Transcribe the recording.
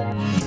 Bye.